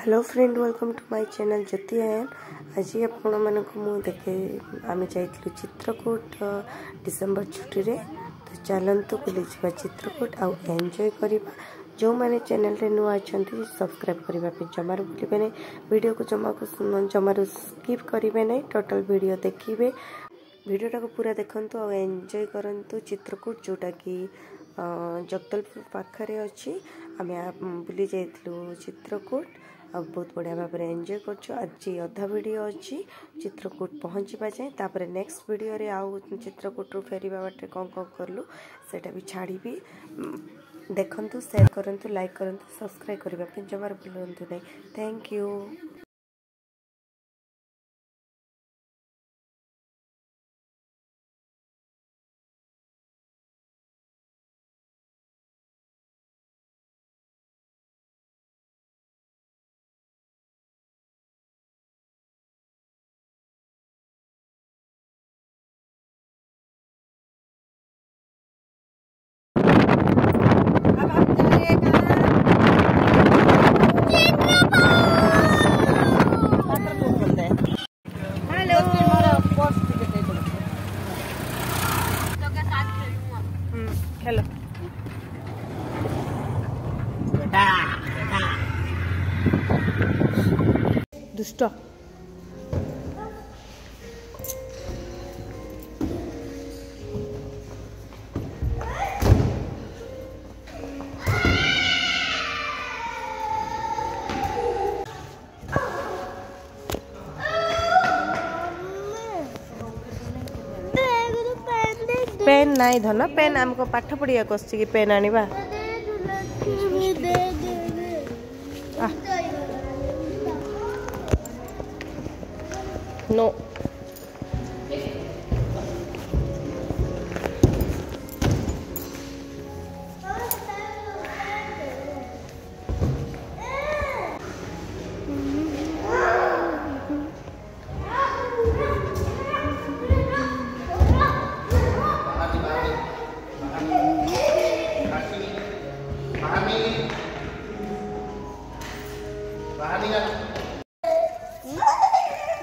Hello friend welcome to my channel Jyoti Ayan ଆଜି ଆପଣମାନଙ୍କୁ ମୁଁ ଦେଖେ ଆମେ ଯାଇଥିଲୁ ଚିତ୍ରକୂଟ ଡିସେମ୍ବର ଛୁଟିରେ ତ ଚାଲନ୍ତୁ ବୁଲିଯିବା ଚିତ୍ରକୂଟ ଆଉ ଏନ୍ଜୟ କରିବା ଯେଉଁମାନେ ଚ୍ୟାନେଲ୍ରେ ନୂଆ ଅଛନ୍ତି ସବସ୍କ୍ରାଇବ୍ କରିବା ପାଇଁ ଜମାରୁ ଭୁଲିବେ ନାହିଁ ଭିଡ଼ିଓକୁ ଜମାକୁ ଜମାରୁ ସ୍କିପ୍ କରିବେ ନାହିଁ ଟୋଟାଲ୍ ଭିଡ଼ିଓ ଦେଖିବେ ଭିଡ଼ିଓଟାକୁ ପୁରା ଦେଖନ୍ତୁ ଆଉ ଏନ୍ଜୟ କରନ୍ତୁ ଚିତ୍ରକୂଟ ଯେଉଁଟାକି ଜଗଦଲପୁର ପାଖରେ ଅଛି ଆମେ ବୁଲି ଯାଇଥିଲୁ ଚିତ୍ରକୂଟ ଆଉ ବହୁତ ବଢ଼ିଆ ଭାବରେ ଏନ୍ଜୟ କରୁଛୁ ଆଜି ଅଧା ଭିଡ଼ିଓ ଅଛି ଚିତ୍ରକୂଟ ପହଞ୍ଚିବା ଯାଏଁ ତାପରେ ନେକ୍ସଟ ଭିଡ଼ିଓରେ ଆଉ ଚିତ୍ରକୂଟରୁ ଫେରିବା ବାଟରେ କ'ଣ କ'ଣ କଲୁ ସେଇଟା ବି ଛାଡ଼ିବି ଦେଖନ୍ତୁ ସେୟାର କରନ୍ତୁ ଲାଇକ୍ କରନ୍ତୁ ସବସ୍କ୍ରାଇବ୍ କରିବା ପାଇଁ ଜମାରୁ ଭୁଲନ୍ତୁ ନାହିଁ ଥ୍ୟାଙ୍କ ୟୁ ନାଇଁ ଧନ ପେନ୍ ଆମକୁ ପାଠ ପଢ଼ିବାକୁ ଆସୁଛି କି ପେନ୍ ଆଣିବା ନୋ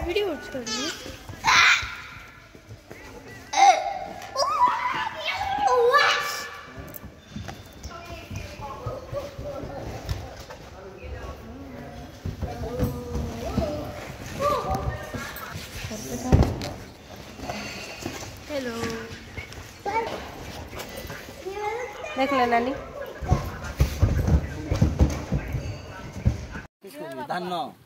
Biliyoruz önünü. हेलो देख ले नानी धन्यवाद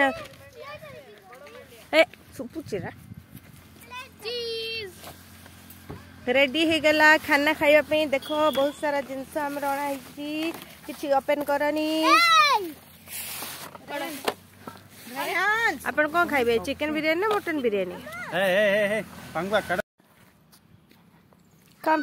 होइन ए पुचेर ରେଡ଼ି ହେଇଗଲା ଖାନା ଖାଇବା ପାଇଁ ଦେଖ ବହୁତ ସାରା ଜିନିଷ ଆମର ଅଣା ହେଇଛି କିଛି ଓପେନ୍ କରନି ଆପଣ କ'ଣ ଖାଇବେ ଚିକେନ ବିରିୟାନୀ ନା ମଟନ ବିରିୟାନୀ କମ୍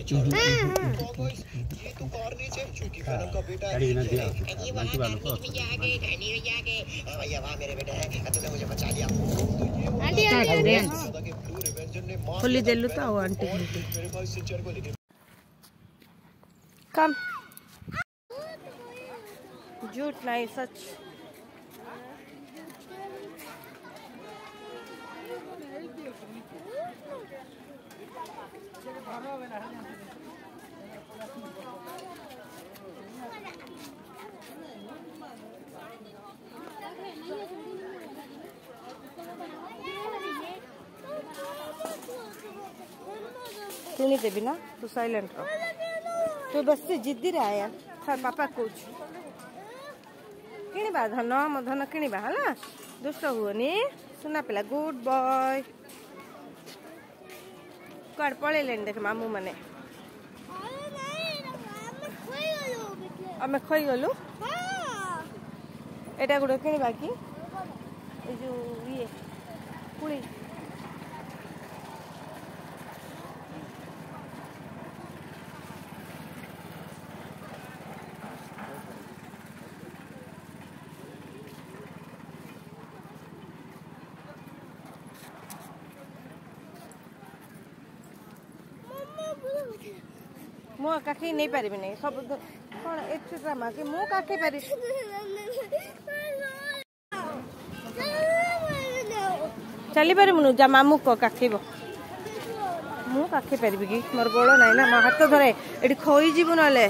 नीचे छोड़ हम्म, हम्म। ये तो कार तो नीचे क्योंकि कनम हाँ। का बेटा है ये हाँ, वहां तो हाँ। गांधी भैया आ गए गांधी भैया आ गए भैया वहां मेरे बेटे हैं तुमने मुझे बचा लिया तो आंटी आंटी खुली दे लूता हो आंटी मेरे पास सिंचर को लेके कम झूठ लाई सच Thank you. देवी ना तू साइलेंट रहो तू बस से जिद्दी रहा है सर पापा कोच किणवा धन मधन किणवा है दुष्ट हुए नी सुना पिला गुड बॉय কুয়াড় পড়াইলেন দেখ মামু মানে আমি খই গলু হ্যাঁ। এটা গুড়ে কিনবা কি এই যে ইয়ে পুড়ি ମୁଁ କାଖେଇ ନେଇପାରିବିନି ସବୁ କ'ଣ ଏତେ ଡ୍ରାମା କି ମୁଁ କାଖେଇ ପାରିବି ଚାଲିପାରିବୁନୁ ଯା ମାମୁଁ କାଖେଇବ ମୁଁ କାଖେଇ ପାରିବି କି ମୋର ଗୋଡ଼ ନାହିଁ ନା ମୋ ହାତ ଧରେ ଏଠି ଖୋଇଯିବୁ ନହେଲେ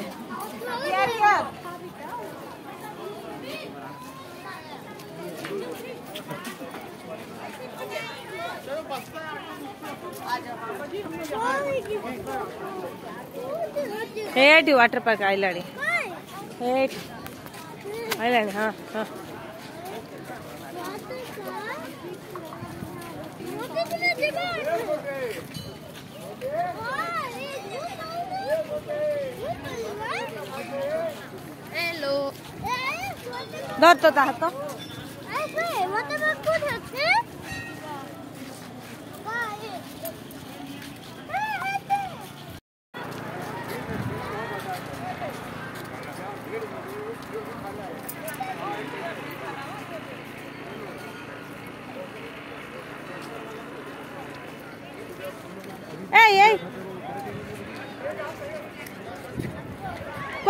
आ जाओ जी हमने ఏటి వాటర్ పార్క్ అయిలాడి ఏటి అయిలాడి హలో దో తో తాతో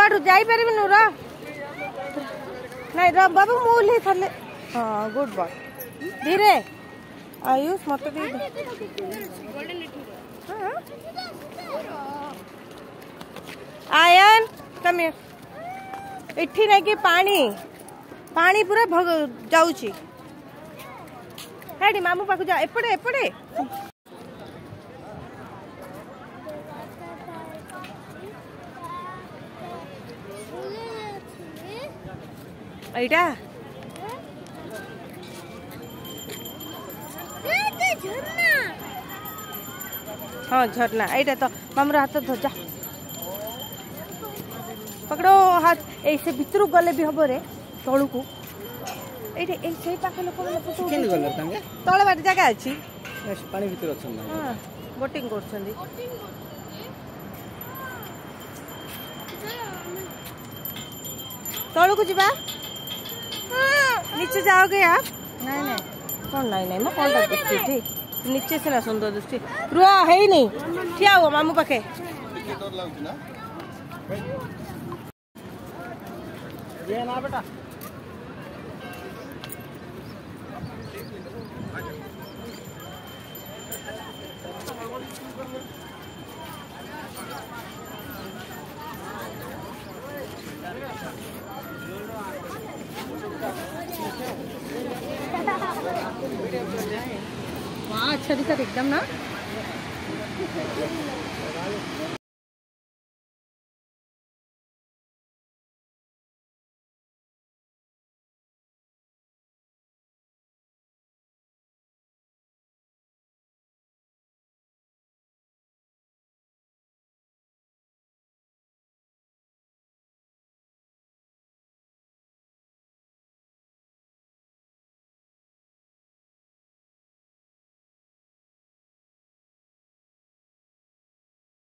କୁଆଡ଼ୁ ଯାଇପାରିବୁନୁ ର ନାଇଁ ର ବାବୁ ମୁଁ ଓହ୍ଲେଇ ଥିଲେ ହଁ ଗୁଡ୍ ବଏ ଧୀରେ ଆୟୁଷ ମତେ ଟିକେ ଆୟନ ତମେ ଏଠି ନାଇକି ପାଣି ପାଣି ପୁରା ଯାଉଛି ହେଠି ମାମୁଁ ପାଖକୁ ଯା ଏପଟେ ଏପଟେ এইটা হ্যাঁ ঝর্ণা এইটা তো মামরা হাত ধর যা পকড়ো হাত এই সে ভিতরু গলে বি হবরে তলকু এইটা এই সেই পাখে লোক তলে বাটে জায়গা আছে পানি ভিতর অছন না বোটিং করছেন তলকু যা नीचे जाओगे आप नहीं नहीं कौन नहीं नहीं मैं कौन दुष्टी ठीक नीचे से ना सुंदर दृष्टि रुआ है ही नहीं ठिया हुआ मामू पाखे ये ना बेटा சரியாக एकदम ना